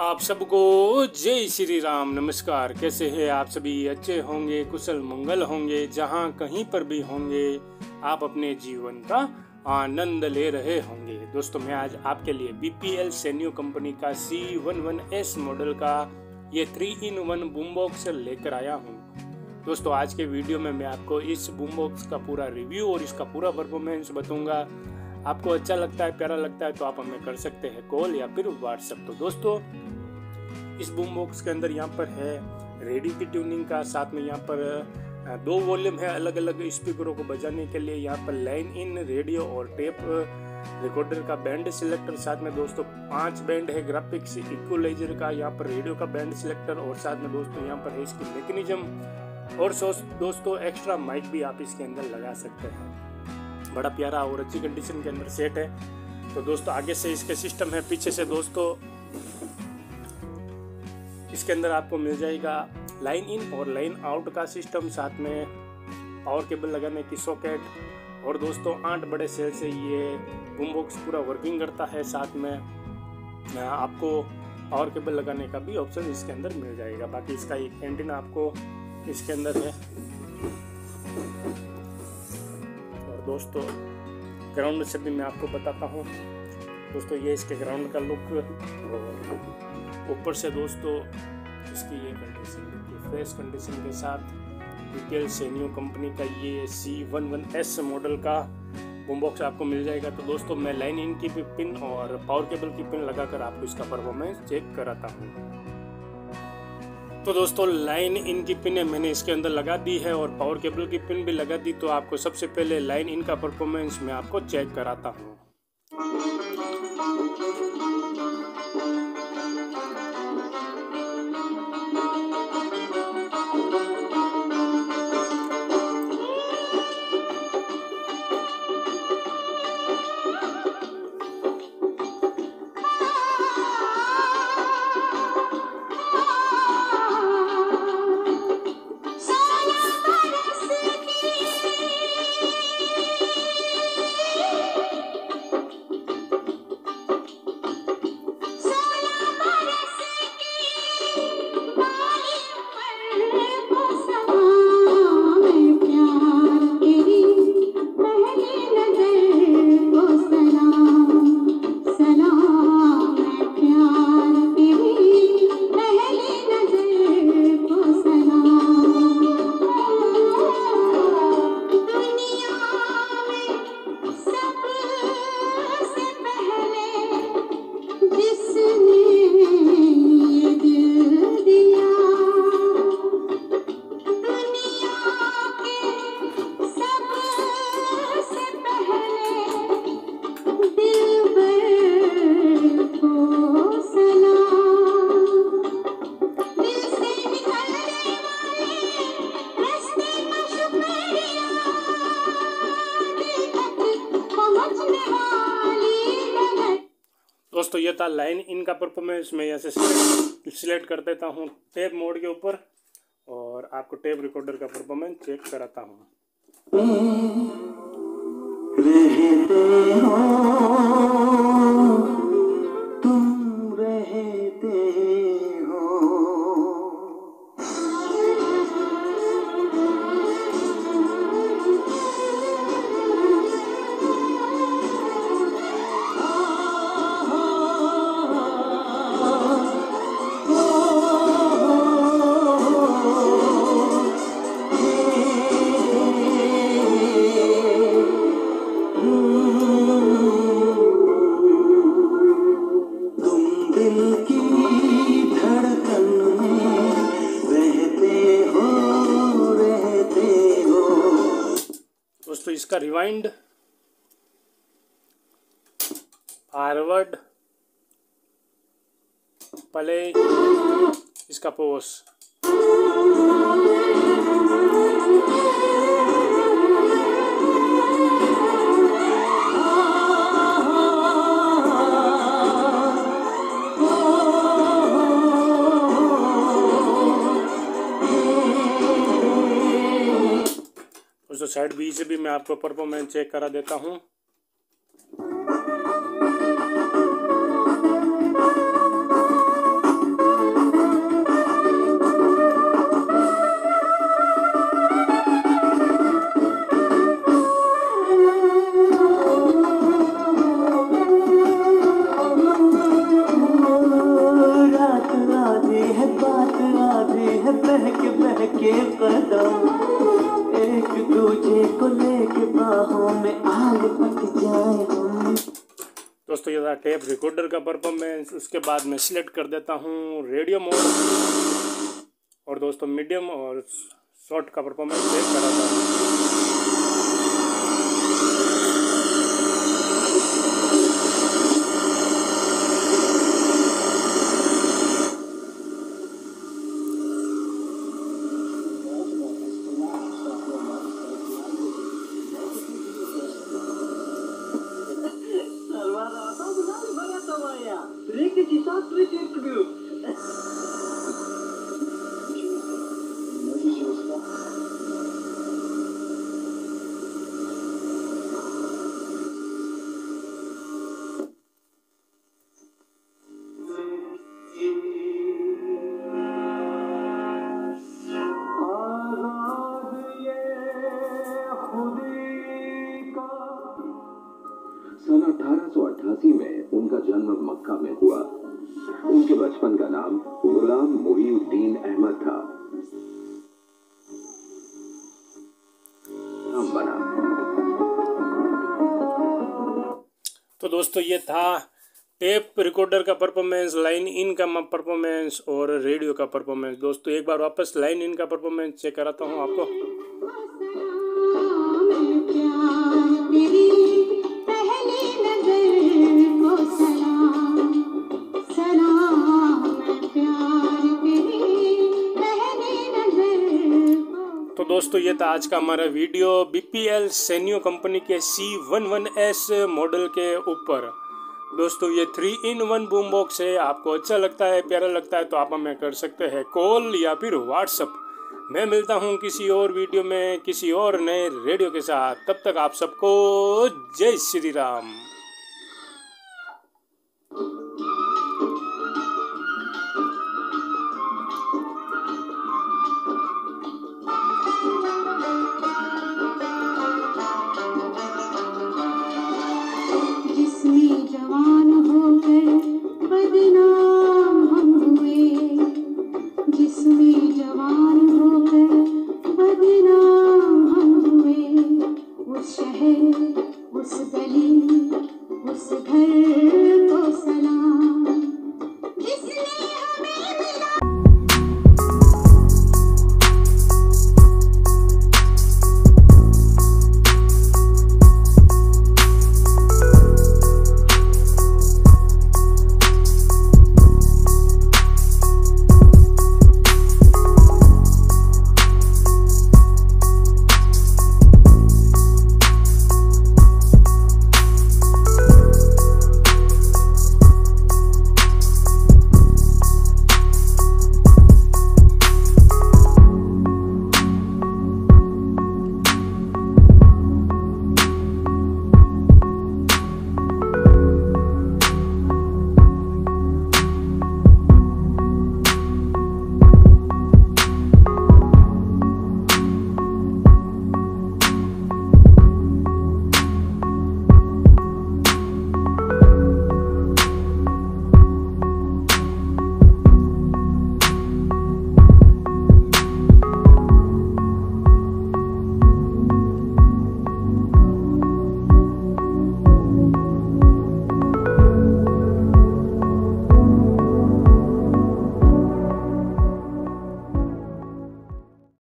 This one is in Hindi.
आप सबको जय श्री राम। नमस्कार। कैसे हैं आप सभी? अच्छे होंगे, कुशल मंगल होंगे, जहाँ कहीं पर भी होंगे, आप अपने जीवन का आनंद ले रहे होंगे। दोस्तों, मैं आज आपके लिए बीपीएल सेन्यू कंपनी का C one one S model का ये three in one boom box लेकर आया हूँ। दोस्तों, आज के वीडियो में मैं आपको इस बूम बॉक्स का पूरा रिव्यू और इसका पूरा परफॉर्मेंस बताऊँगा। आपको अच्छा लगता है, प्यारा लगता है तो आप हमें कर सकते हैं कॉल या फिर व्हाट्सएप तो दोस्तों इस बूम बॉक्स के अंदर यहाँ पर है रेडियो की ट्यूनिंग का साथ में यहाँ पर दो वॉल्यूम है अलग अलग स्पीकरों को बजाने के लिए। यहाँ पर लाइन इन रेडियो और टेप रिकॉर्डर का बैंड सिलेक्टर साथ में दोस्तों पाँच बैंड है ग्राफिक्स इक्वलाइजर का, यहाँ पर रेडियो का बैंड सिलेक्टर और साथ में दोस्तों यहाँ पर है इसकी मैकेनिज्म और दोस्तों एक्स्ट्रा माइक भी आप इसके अंदर लगा सकते हैं। बड़ा प्यारा और अच्छी कंडीशन के अंदर सेट है। तो दोस्तों आगे से इसके सिस्टम है, पीछे से दोस्तों इसके अंदर आपको मिल जाएगा लाइन इन और लाइन आउट का सिस्टम साथ में पावर केबल लगाने की सॉकेट और दोस्तों, आठ बड़े सेल से ये बूम बॉक्स पूरा वर्किंग करता है। साथ में आपको पावर केबल लगाने का भी ऑप्शन इसके अंदर मिल जाएगा। बाकी इसका एक एंटीना आपको इसके अंदर है। और दोस्तों ग्राउंड से भी मैं आपको बताता हूँ। दोस्तों, ये इसके ग्राउंड का लुक और ऊपर से दोस्तों, इसकी ये कंडीशन बिल्कुल फ्रेश कंडीशन के साथ बीपीएल सेनियो कंपनी का ये C one one S model का बूम बॉक्स आपको मिल जाएगा। तो दोस्तों, मैं लाइन इन की भी पिन और पावर केबल की पिन लगाकर आपको इसका परफॉर्मेंस चेक कराता हूँ। तो दोस्तों लाइन इन की पिन है मैंने इसके अंदर लगा दी है और पावर केबल की पिन भी लगा दी। तो आपको सबसे पहले लाइन इन का परफॉर्मेंस मैं आपको चेक कराता हूँ। था लाइन इन का परफॉर्मेंस मैं यहाँ से सिलेक्ट कर देता हूँ टेप मोड के ऊपर और आपको टेप रिकॉर्डर का परफॉर्मेंस चेक कराता हूँ। दोस्तों इसका रिवाइंड फॉरवर्ड प्ले इसका पोस साइड बी से भी मैं आपको परफॉर्मेंस चेक करा देता हूँ। है, बहके बहके कदम। दोस्तों, ये था टेप रिकॉर्डर का परफॉर्मेंस उसके बाद मैं सिलेक्ट कर देता हूँ रेडियो मोड और दोस्तों मीडियम और शॉर्ट का परफॉर्मेंस सेव कराता हूँ। सन 1888 में उनका जन्म मक्का में हुआ। उनके बचपन का नाम गुलाम मुहीउद्दीन अहमद था। तो दोस्तों, ये था टेप रिकॉर्डर का परफॉर्मेंस लाइन इन का परफॉर्मेंस और रेडियो का परफॉर्मेंस दोस्तों, एक बार वापस लाइन इन का परफॉर्मेंस चेक कराता हूँ आपको। दोस्तों, ये था आज का हमारा वीडियो बीपीएल सेनियो कंपनी के C one one S model के ऊपर। दोस्तों, ये three in one boom box है। आपको अच्छा लगता है, प्यारा लगता है तो आप हमें कर सकते हैं कॉल या फिर व्हाट्सअप मैं मिलता हूँ किसी और वीडियो में, किसी और नए रेडियो के साथ। तब तक आप सबको जय श्री राम। Mm-hmm.